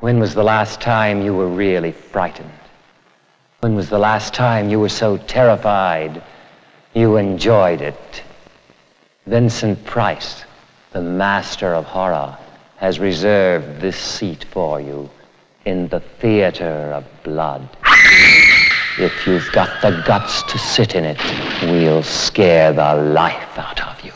When was the last time you were really frightened? When was the last time you were so terrified you enjoyed it? Vincent Price, the master of horror, has reserved this seat for you in the theater of blood. If you've got the guts to sit in it, we'll scare the life out of you.